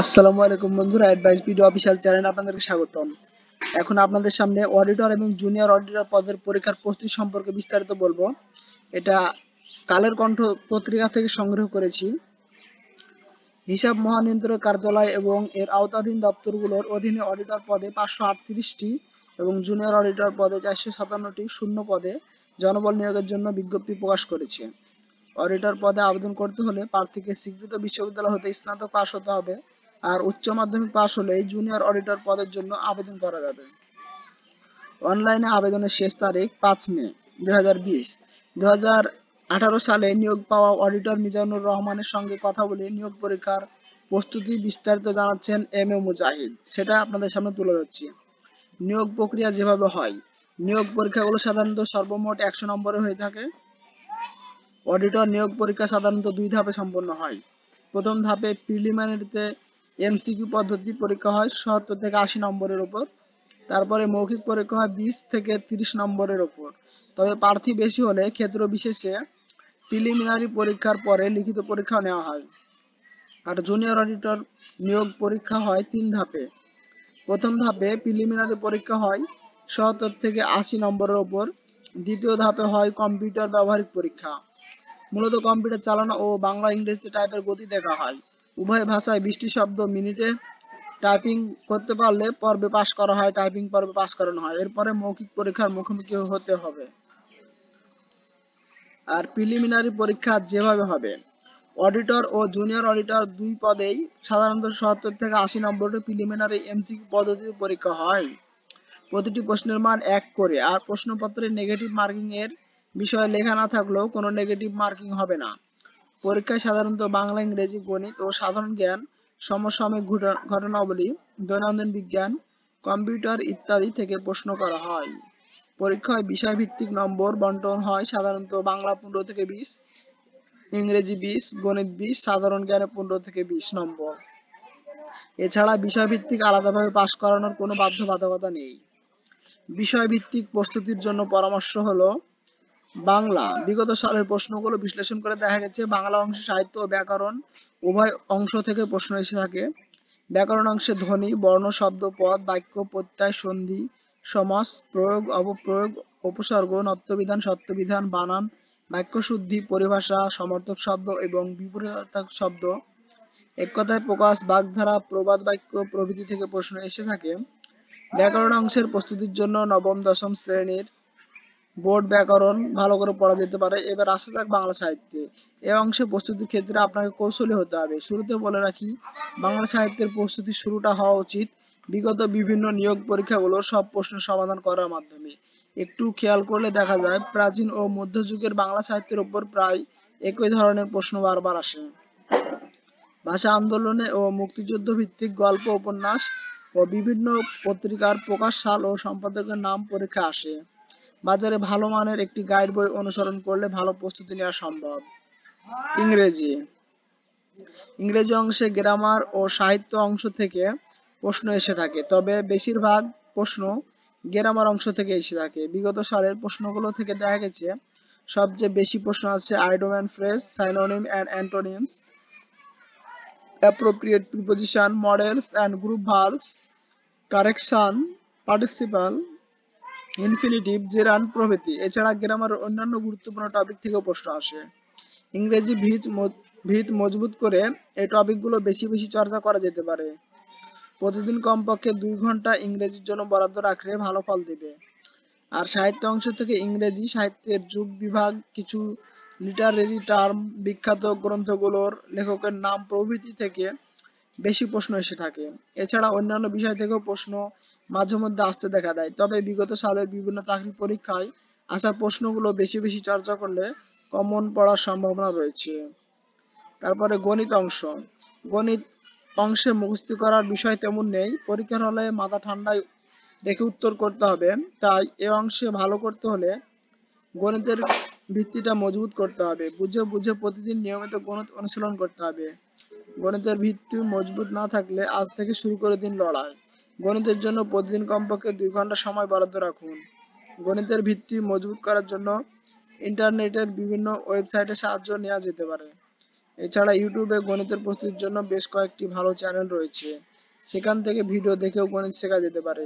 আসসালামু আলাইকুম বন্ধুরা অ্যাডভাইস ভিডিও অফিসিয়াল চ্যানেলে আপনাদেরকে স্বাগতম। এখন আপনাদের সামনে অডিটর এবং জুনিয়র অডিটর পদের পরীক্ষার প্রস্তুতি সম্পর্কে বিস্তারিত বলব। এটা কালের কণ্ঠ পত্রিকা থেকে সংগ্রহ করেছি। হিসাব মহানিয়ন্ত্রক কার্যালয় এবং এর আওতাধীন দপ্তরগুলোর অধীনে অডিটর পদে পাঁচশো আটত্রিশটি এবং জুনিয়র অডিটর পদে চারশো সাতান্নটি শূন্য পদে জনবল নিয়োগের জন্য বিজ্ঞপ্তি প্রকাশ করেছে। অডিটর পদে আবেদন করতে হলে প্রার্থীকে স্বীকৃত বিশ্ববিদ্যালয় হতে স্নাতক পাশ হতে হবে আর উচ্চ মাধ্যমিক পাশ হলে জুনিয়র অডিটর পদের জন্য আবেদন করা যাবে। অনলাইনে আবেদনের শেষ তারিখ পাঁচ মে দুই হাজার সালে নিয়োগ পাওয়া অডিটর মিজানুর রহমানের সঙ্গে কথা বলে নিয়োগ পরীক্ষার প্রস্তুতি বিস্তারিত জানাচ্ছেন এম এ মুজাহিদ। সেটা আপনাদের সামনে তুলে ধরছি। নিয়োগ প্রক্রিয়া যেভাবে হয়, নিয়োগ পরীক্ষাগুলো সাধারণত সর্বমোট একশো নম্বরে হয়ে থাকে। অডিটর নিয়োগ পরীক্ষা সাধারণত দুই ধাপে সম্পন্ন হয়। প্রথম ধাপে প্রিলিমিনারিতে এমসিকিউ পদ্ধতি পরীক্ষা হয় সত্তর থেকে আশি নম্বরের উপর। তারপরে মৌখিক পরীক্ষা হয় বিশ থেকে তিরিশ নম্বরের উপর। তবে প্রার্থী বেশি হলে ক্ষেত্র বিশেষে প্রিলিমিনারি পরীক্ষার পরে লিখিত পরীক্ষা নেওয়া হয়। আর জুনিয়র অডিটর নিয়োগ পরীক্ষা হয় তিন ধাপে। প্রথম ধাপে প্রিলিমিনারি পরীক্ষা হয় সত্তর থেকে আশি নম্বরের উপর। দ্বিতীয় ধাপে হয় কম্পিউটার ব্যবহারিক পরীক্ষা। মূলত কম্পিউটার চালানো ও বাংলা ইংরেজিতে টাইপের গতি দেখা হয়। উভয় ভাষায় বিশটি শব্দ মিনিটে টাইপিং করতে পারলে পর্বে পাস করা হয়, টাইপিং পর্বে পাস করানো হয়। এরপরে মৌখিক পরীক্ষার মুখোমুখি হতে হবে। আর প্রিলিমিনারি পরীক্ষা যেভাবে হবে, অডিটর ও জুনিয়র অডিটর দুই পদেই সাধারণত সত্তর থেকে আশি নম্বরের প্রিলিমিনারি এমসিকিউ পদ্ধতিতে পরীক্ষা হয়। প্রতিটি প্রশ্নের মান এক করে, আর প্রশ্নপত্রে নেগেটিভ মার্কিং এর বিষয়ে লেখা না থাকলেও কোনো নেগেটিভ মার্কিং হবে না। পরীক্ষায় সাধারণত বাংলা, ইংরেজি, গণিত ও সাধারণ জ্ঞান, সমসাময়িক ঘটনাবলী, দৈনন্দিন বিজ্ঞান, কম্পিউটার ইত্যাদি থেকে প্রশ্ন করা হয়। পরীক্ষায় বিষয়ভিত্তিক নম্বর বন্টন হয় সাধারণত বাংলা পনেরো থেকে বিশ, ইংরেজি বিশ, গণিত বিশ, সাধারণ জ্ঞানে পনেরো থেকে বিশ নম্বর। এছাড়া বিষয়ভিত্তিক আলাদাভাবে পাশ করানোর কোনো বাধ্যবাধকতা নেই। বিষয়ভিত্তিক প্রস্তুতির জন্য পরামর্শ হলো বাংলা। বিগত সালের প্রশ্নগুলো বিশ্লেষণ করে দেখা গেছে, বাংলা অংশে সাহিত্য ও ব্যাকরণ উভয় অংশ থেকে প্রশ্ন এসে থাকে। ব্যাকরণ অংশে ধ্বনি, বর্ণ, শব্দ, পদ, বাক্য, প্রত্যয়, সন্ধি, সমাস, প্রয়োগ, অপপ্রয়োগ, উপসর্গ, নত্যবিধান, সত্যবিধান, বানান বাক্য শুদ্ধি পরিভাষা, সমর্থক শব্দ এবং বিপরীতার্থক শব্দ। এক কথায় প্রকাশ, বাগধারা, প্রবাদ, বাক্য, প্রভৃতি থেকে প্রশ্ন এসে থাকে। ব্যাকরণ অংশের প্রস্তুতির জন্য নবম, দশম শ্রেণির বোর্ড ব্যাকরণ ভালো করে পড়া যেতে পারে। এবার আসা যাক বাংলা সাহিত্যে। এ অংশে প্রস্তুতির ক্ষেত্রে আপনাকে কৌশলী হতে হবে। শুরুতে বলে রাখি, বাংলা সাহিত্যের প্রস্তুতির শুরুটা হওয়া উচিত। বিগত বিভিন্ন নিয়োগ পরীক্ষাগুলোর সব প্রশ্ন সমাধান করার মাধ্যমে। একটু খেয়াল করলে দেখা যায়, প্রাচীন ও মধ্যযুগের বাংলা সাহিত্যের উপর প্রায় একই ধরনের প্রশ্ন বারবার আসে। ভাষা আন্দোলনে ও মুক্তিযুদ্ধ ভিত্তিক গল্প, উপন্যাস ও বিভিন্ন পত্রিকার প্রকাশ সাল ও সম্পাদকের নাম পরীক্ষা আসে। বাজারে ভালো মানের একটি গাইড বই অনুসরণ করলে ভালো প্রস্তুতি নেওয়া সম্ভব। ইংরেজি। ইংরেজি অংশে গ্রামার ও সাহিত্য অংশ থেকে প্রশ্ন এসে থাকে, তবে বেশিরভাগ প্রশ্ন গ্রামার অংশ থেকে এসে থাকে। বিগত সালের প্রশ্নগুলো থেকে দেখা গেছে, সবচেয়ে বেশি প্রশ্ন আছে idiom and phrase synonym and antonyms appropriate preposition models and group verbs, correction, participle infinitive, gerund প্রভৃতি। এছাড়া গ্রামারের অন্যান্য গুরুত্বপূর্ণ টপিক থেকেও প্রশ্ন আসে। ইংরেজি ভিত ভিত মজবুত করে এই টপিকগুলো বেশি বেশি চর্চা করা যেতে পারে। প্রতিদিন কমপক্ষে দুই ঘণ্টা ইংরেজির জন্য বরাদ্দ রাখলে ভালো ফল দেবে। আর সাহিত্য অংশ থেকে ইংরেজি সাহিত্যের যুগ বিভাগ, কিছু লিটারেরি টার্ম বিখ্যাত গ্রন্থগুলোর লেখকের নাম প্রভৃতি থেকে বেশি প্রশ্ন এসে থাকে। এছাড়া অন্যান্য বিষয় থেকেও প্রশ্ন মাঝে মধ্যে আসতে দেখা দেয়। তবে বিগত সালের বিভিন্ন চাকরি পরীক্ষায় আসা প্রশ্নগুলো বেশি বেশি চর্চা করলে কমন পড়ার সম্ভাবনা রয়েছে। তারপরে গণিত অংশ। গণিত অংশে মুখস্থ করার বিষয় তেমন নেই। পরীক্ষার হলে মাথা ঠান্ডায় রেখে উত্তর করতে হবে। তাই এ অংশে ভালো করতে হলে গণিতের ভিত্তিটা মজবুত করতে হবে। বুঝে বুঝে প্রতিদিন নিয়মিত গণিত অনুশীলন করতে হবে। গণিতের ভিত্তি মজবুত না থাকলে আজ থেকে শুরু করে দিন লড়াই। গণিতের জন্য প্রতিদিন কমপক্ষে দুই ঘণ্টা সময় বরাদ্দ রাখুন। গণিতের ভিত্তি মজবুত করার জন্য ইন্টারনেটের বিভিন্ন ওয়েবসাইটে সাহায্য নেওয়া যেতে পারে। এছাড়া ইউটিউবে গণিতের প্রস্তুতির জন্য বেশ কয়েকটি ভালো চ্যানেল রয়েছে। সেখান থেকে ভিডিও দেখেও গণিত শেখা যেতে পারে।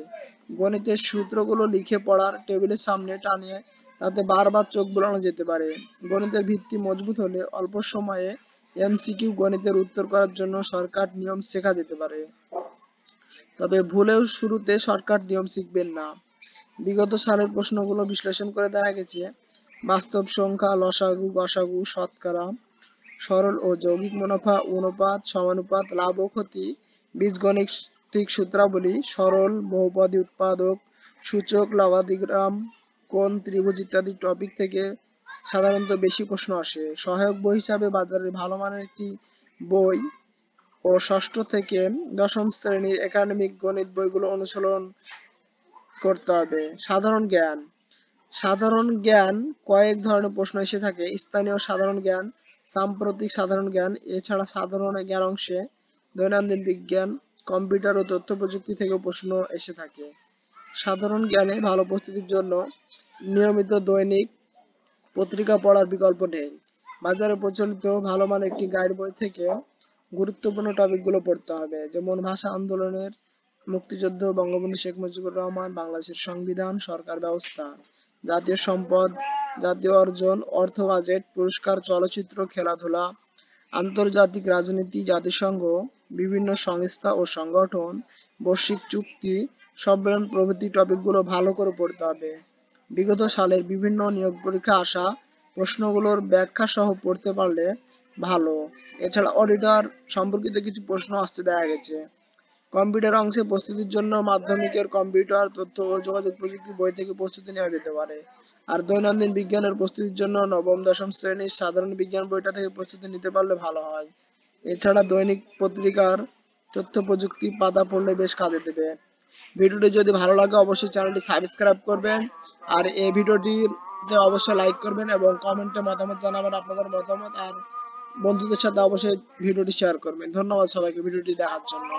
গণিতের সূত্রগুলো লিখে পড়ার টেবিলের সামনে টানিয়ে তাতে বারবার চোখ বোলানো যেতে পারে। গণিতের ভিত্তি মজবুত হলে অল্প সময়ে এমসিকিউ গণিতের উত্তর করার জন্য শর্টকাট নিয়ম শেখা যেতে পারে। তবে ভুলেও শুরুতে শর্টকাট নিয়ম শিখবেন না। বিগত সালের প্রশ্নগুলো বিশ্লেষণ করে দেখা গেছে, বাস্তব সংখ্যা, লসাগু, গসাগু, শতকরা, সরল ও যৌগিক মুনাফা, অনুপাত, সমানুপাত, লাভ ও ক্ষতি, বীজগণিতিক সূত্রাবলী, সরল, বহুপদী উৎপাদক, সূচক লগাদিগ্রাম কোন ত্রিভুজ ইত্যাদি টপিক থেকে সাধারণত বেশি প্রশ্ন আসে। সহায়ক বই হিসাবে বাজারে ভালো মানের একটি বই ও ষষ্ঠ থেকে দশম শ্রেণির একাডেমিক গণিত বইগুলো অনুশীলন করতে হবে। সাধারণ জ্ঞান। সাধারণ জ্ঞান কয়েক ধরনের প্রশ্ন এসে থাকে। স্থানীয় সাধারণ জ্ঞান, সাম্প্রতিক সাধারণ জ্ঞান, এছাড়া সাধারণ জ্ঞান অংশে দৈনন্দিন বিজ্ঞান, কম্পিউটার ও তথ্য প্রযুক্তি থেকে প্রশ্ন এসে থাকে। সাধারণ জ্ঞানে ভালো প্রস্তুতির জন্য নিয়মিত দৈনিক পত্রিকা পড়ার বিকল্প নেই। বাজারে প্রচলিত ভালো মানের একটি গাইড বই থেকে গুরুত্বপূর্ণ টপিকগুলো পড়তে হবে। যেমন ভাষা আন্দোলনের মুক্তিযুদ্ধ, বঙ্গবন্ধু শেখ মুজিবুর রহমান, বাংলাদেশের সংবিধান, সরকার ব্যবস্থা, জাতীয় সম্পদ, জাতীয় অর্জন, অর্থ বাজেট, পুরস্কার, চলচ্চিত্র, খেলাধুলা, আন্তর্জাতিক রাজনীতি, জাতিসংঘ, বিভিন্ন সংস্থা ও সংগঠন, বৈশ্বিক চুক্তি সম্মেলন প্রভৃতি টপিকগুলো ভালো করে পড়তে হবে। বিগত সালের বিভিন্ন নিয়োগ পরীক্ষা আসা প্রশ্নগুলোর ব্যাখ্যা সহ পড়তে পারলে ভালো। এছাড়া অডিটর সম্পর্কিত কিছু প্রশ্ন আসতে দেখা গেছে। কম্পিউটার অংশে প্রস্তুতির জন্য মাধ্যমিকের কম্পিউটার, তথ্য ও যোগাযোগ প্রযুক্তি বই থেকে প্রস্তুতি নেওয়া যেতে পারে। আর দৈনন্দিন বিজ্ঞানের প্রস্তুতির জন্য নবম, দশম শ্রেণির সাধারণ বিজ্ঞান বইটা থেকে প্রস্তুতি নিতে পারলে ভালো হয়। এছাড়া দৈনিক পত্রিকার তথ্য প্রযুক্তি পাতা পড়লে বেশ কাজে দেবে। ভিডিওটি যদি ভালো লাগে, অবশ্যই চ্যানেলটি সাবস্ক্রাইব করবেন। আর এই ভিডিওটিতে অবশ্যই লাইক করবেন এবং কমেন্টে মতামত জানাবেন আপনাদের মতামত। আর বন্ধুদের সাথে অবশ্যই ভিডিওটি শেয়ার করবেন। ধন্যবাদ সবাইকে ভিডিওটি দেখার জন্য।